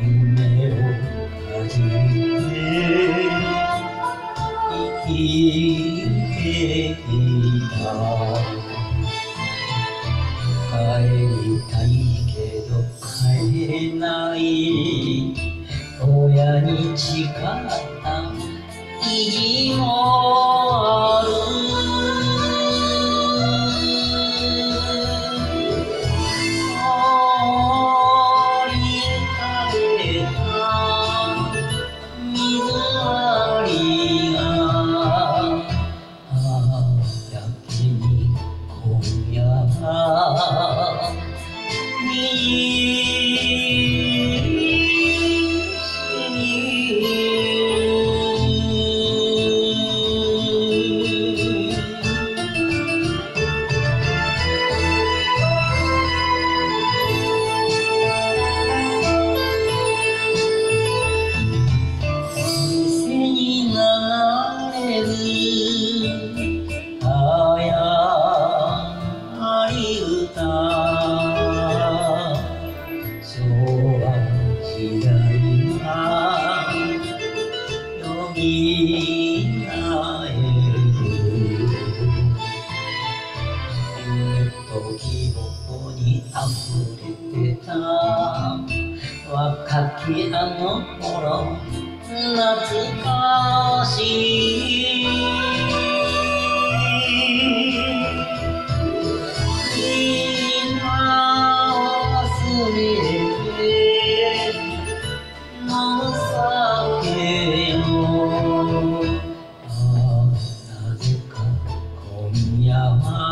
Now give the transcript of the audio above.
夢をかじって生きてきた帰りたいけど帰れない親に誓った意地もり歌昭和時代がよみがえる。夢と希望に溢れてた。若きあの頃懐かしい。 와.